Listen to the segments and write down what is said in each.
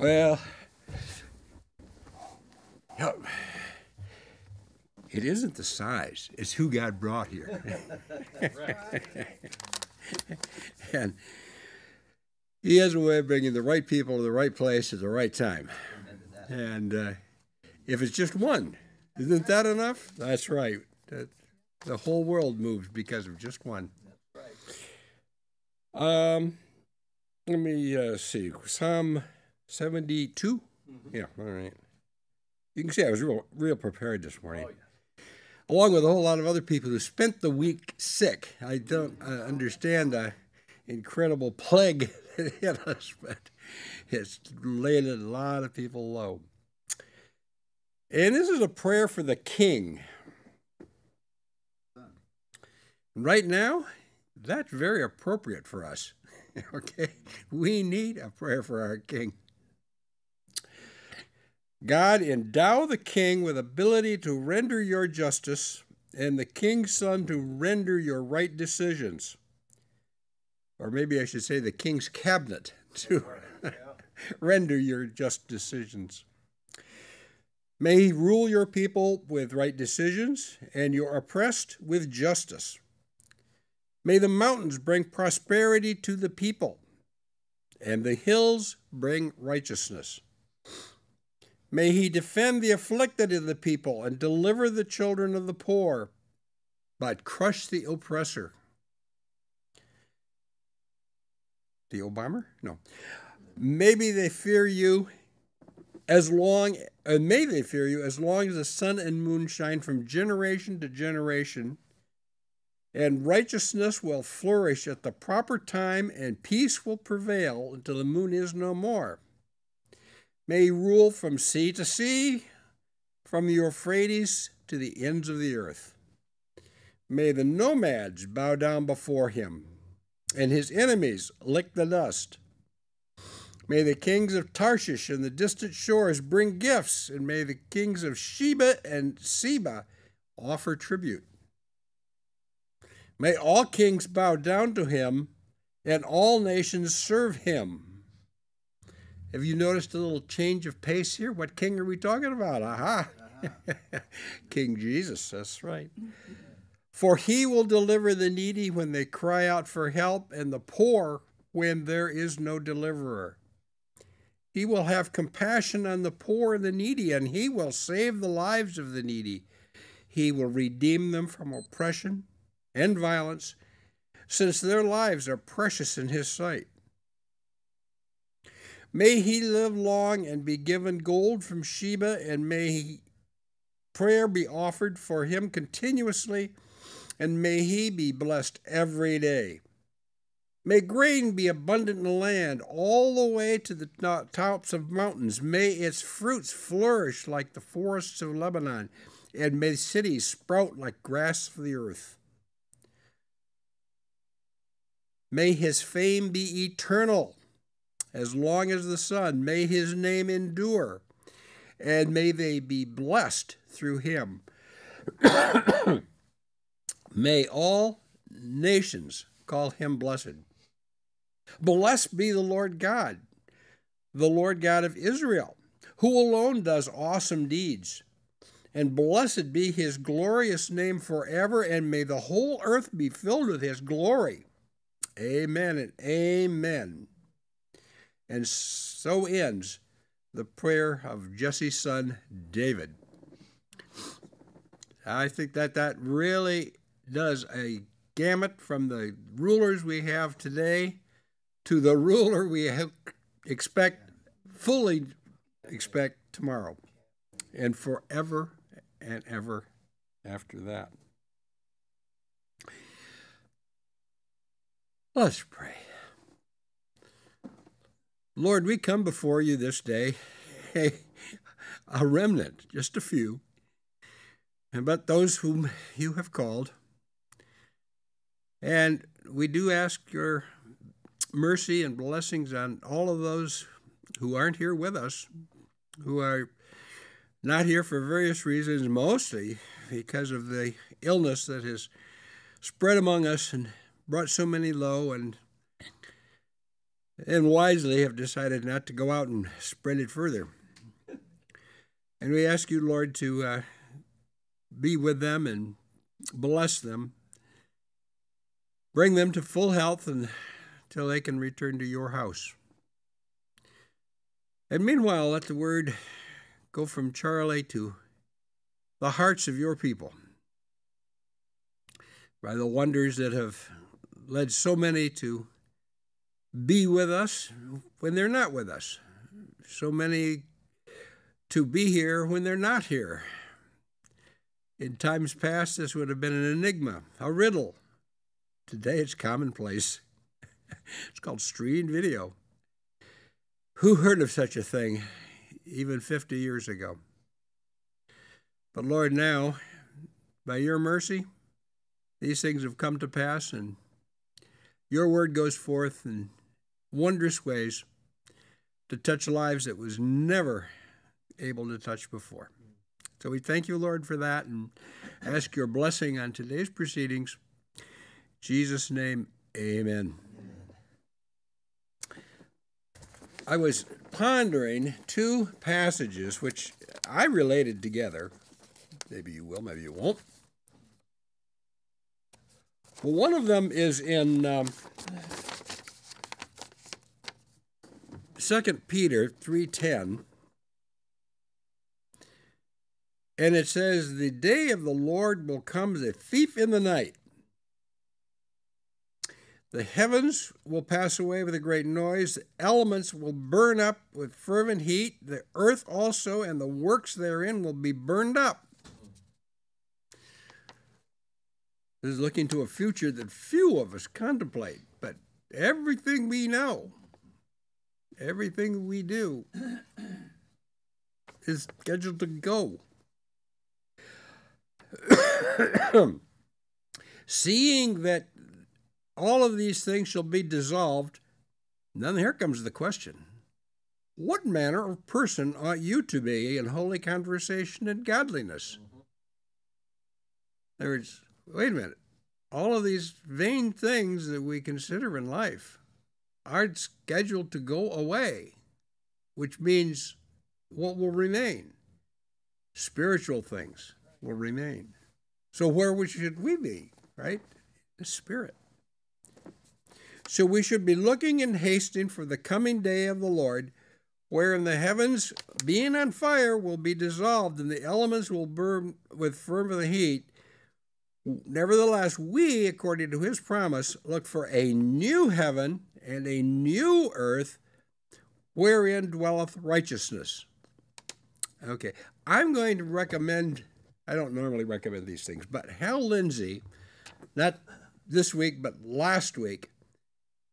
Well, yeah, it isn't the size, it's who God brought here. and He has a way of bringing the right people to the right place at the right time. And uh, if it's just one, isn't that enough? That's right. That, the whole world moves because of just one. Um, let me uh, see. Psalm 72? Yeah, all right. You can see I was real, real prepared this morning. Along with a whole lot of other people who spent the week sick. I don't uh, understand the incredible plague that hit us, but it's laid a lot of people low. And this is a prayer for the king. Right now, that's very appropriate for us. okay? We need a prayer for our king. God, endow the king with ability to render your justice, and the king's son to render your right decisions. Or maybe I should say the king's cabinet to render your just decisions. May he rule your people with right decisions, and your oppressed with justice. May the mountains bring prosperity to the people, and the hills bring righteousness. May he defend the afflicted of the people and deliver the children of the poor, but crush the oppressor. The Obama? No. Maybe they fear you as long and may they fear you as long as the sun and moon shine from generation to generation and righteousness will flourish at the proper time, and peace will prevail until the moon is no more. May rule from sea to sea, from the Euphrates to the ends of the earth. May the nomads bow down before him, and his enemies lick the dust. May the kings of Tarshish and the distant shores bring gifts, and may the kings of Sheba and Seba offer tribute. May all kings bow down to him and all nations serve him. Have you noticed a little change of pace here? What king are we talking about? Aha! Uh-huh. king Jesus, that's right. For he will deliver the needy when they cry out for help, and the poor when there is no deliverer. He will have compassion on the poor and the needy, and he will save the lives of the needy. He will redeem them from oppression and violence, since their lives are precious in His sight. May he live long and be given gold from Sheba, and may he, prayer be offered for him continuously, and may he be blessed every day. May grain be abundant in the land all the way to the tops of mountains. May its fruits flourish like the forests of Lebanon, and may cities sprout like grass for the earth. May his fame be eternal, as long as the sun. May his name endure, and may they be blessed through him. may all nations call him blessed. Blessed be the Lord God, the Lord God of Israel, who alone does awesome deeds. And blessed be his glorious name forever, and may the whole earth be filled with his glory. Amen and amen. And so ends the prayer of Jesse's son David. I think that that really does a gamut from the rulers we have today to the ruler we expect, fully expect tomorrow, and forever and ever after that. Let's pray. Lord, we come before you this day, a, remnant, just a few, and but those whom you have called. And we do ask your mercy and blessings on all of those who aren't here with us, who are not here for various reasons, mostly because of the illness that has spread among us and brought so many low and and wisely have decided not to go out and spread it further. And we ask you, Lord, to uh, be with them and bless them. Bring them to full health until they can return to your house. And meanwhile, let the word go from Charlie to the hearts of your people by the wonders that have led so many to be with us when they're not with us, so many to be here when they're not here. In times past, this would have been an enigma, a riddle. Today, it's commonplace. it's called streamed video. Who heard of such a thing even 50 years ago? But Lord, now, by your mercy, these things have come to pass, and your word goes forth in wondrous ways to touch lives that was never able to touch before. So we thank you, Lord, for that and ask your blessing on today's proceedings. In Jesus' name, amen. I was pondering two passages which I related together. Maybe you will, maybe you won't. Well, one of them is in um, 2 Peter 3:10 and it says the day of the Lord will come as a thief in the night. The heavens will pass away with a great noise. The elements will burn up with fervent heat. The earth also and the works therein will be burned up. This is looking to a future that few of us contemplate, but everything we know, everything we do, is scheduled to go. Seeing that all of these things shall be dissolved, then here comes the question What manner of person ought you to be in holy conversation and godliness? Words, wait a minute, all of these vain things that we consider in life are scheduled to go away, which means what will remain? Spiritual things will remain. So, where should we be, right? The Spirit. So, we should be looking and hasting for the coming day of the Lord, wherein the heavens, being on fire, will be dissolved, and the elements will burn with fervent heat Nevertheless, we, according to his promise, look for a new heaven and a new earth wherein dwelleth righteousness. Okay, I'm going to recommend, I don't normally recommend these things, but Hal Lindsey, not this week, but last week,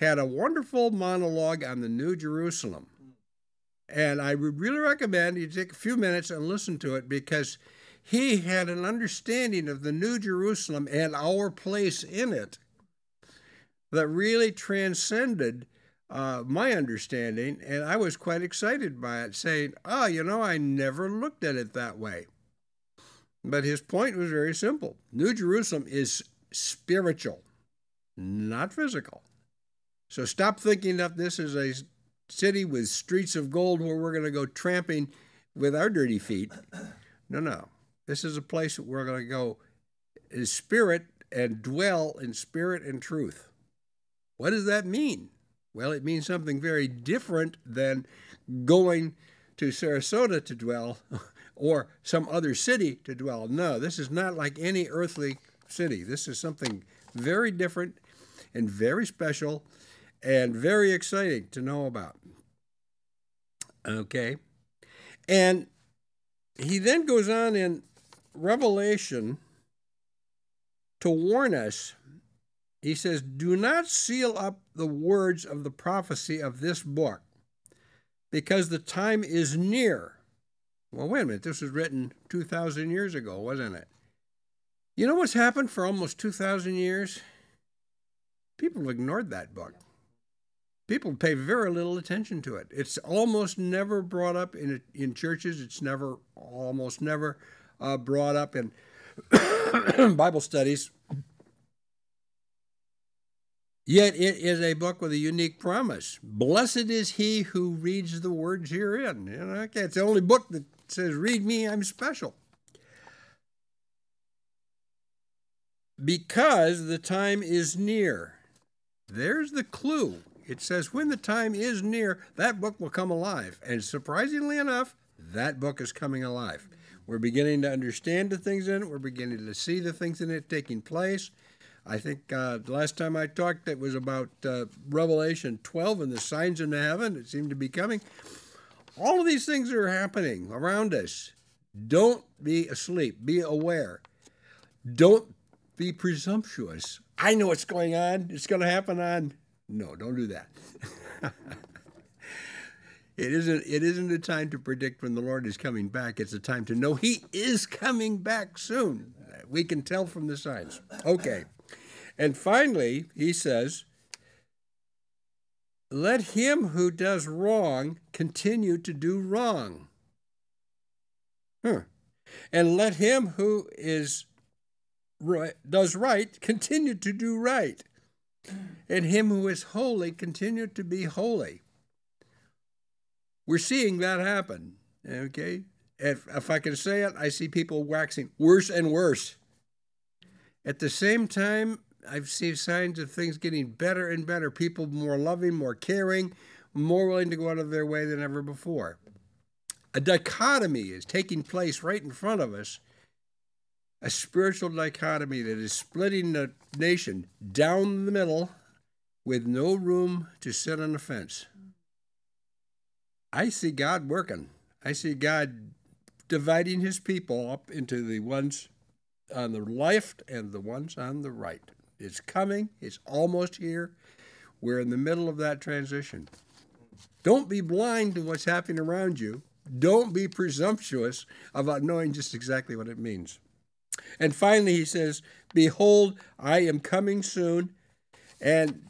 had a wonderful monologue on the New Jerusalem. And I would really recommend you take a few minutes and listen to it because he had an understanding of the New Jerusalem and our place in it that really transcended uh, my understanding, and I was quite excited by it, saying, Oh, you know, I never looked at it that way. But his point was very simple New Jerusalem is spiritual, not physical. So stop thinking that this is a city with streets of gold where we're going to go tramping with our dirty feet. No, no. This is a place that we're going to go in spirit and dwell in spirit and truth. What does that mean? Well, it means something very different than going to Sarasota to dwell or some other city to dwell. No, this is not like any earthly city. This is something very different and very special and very exciting to know about. Okay. And he then goes on in Revelation to warn us. He says, Do not seal up the words of the prophecy of this book, because the time is near. Well, wait a minute. This was written 2,000 years ago, wasn't it? You know what's happened for almost 2,000 years? People have ignored that book. People pay very little attention to it. It's almost never brought up in, in churches. It's never, almost never uh, brought up in Bible studies. Yet it is a book with a unique promise. Blessed is he who reads the words herein. You know, it's the only book that says, Read me, I'm special. Because the time is near. There's the clue. It says, When the time is near, that book will come alive. And surprisingly enough, that book is coming alive. We're beginning to understand the things in it, we're beginning to see the things in it taking place. I think uh, the last time I talked, it was about uh, Revelation 12 and the signs in the heaven that seem to be coming. All of these things are happening around us. Don't be asleep. Be aware. Don't be presumptuous. I know what's going on. It's going to happen on. No, don't do that. it isn't. It isn't a time to predict when the Lord is coming back. It's a time to know He is coming back soon. We can tell from the signs. Okay. And finally, he says, let him who does wrong continue to do wrong. Huh. And let him who is right, does right continue to do right. And him who is holy continue to be holy. We're seeing that happen. Okay? If, if I can say it, I see people waxing worse and worse. At the same time, I've seen signs of things getting better and better. People more loving, more caring, more willing to go out of their way than ever before. A dichotomy is taking place right in front of us a spiritual dichotomy that is splitting the nation down the middle with no room to sit on the fence. I see God working. I see God dividing his people up into the ones on the left and the ones on the right. It's coming, it's almost here. We're in the middle of that transition. Don't be blind to what's happening around you. Don't be presumptuous about knowing just exactly what it means. And finally, he says, Behold, I am coming soon. And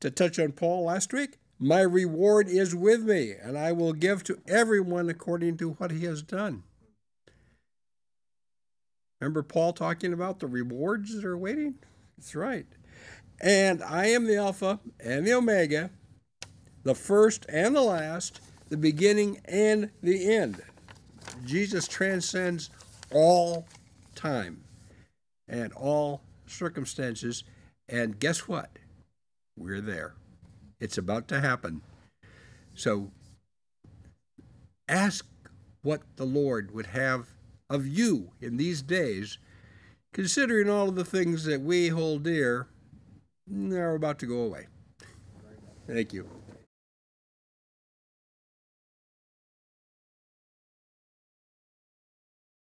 to touch on Paul last week, my reward is with me, and I will give to everyone according to what he has done. Remember Paul talking about the rewards that are waiting? That's right. And I am the Alpha and the Omega, the first and the last, the beginning and the end. Jesus transcends all time and all circumstances. And guess what? We're there. It's about to happen. So ask what the Lord would have of you in these days considering all of the things that we hold dear they're about to go away. Thank you.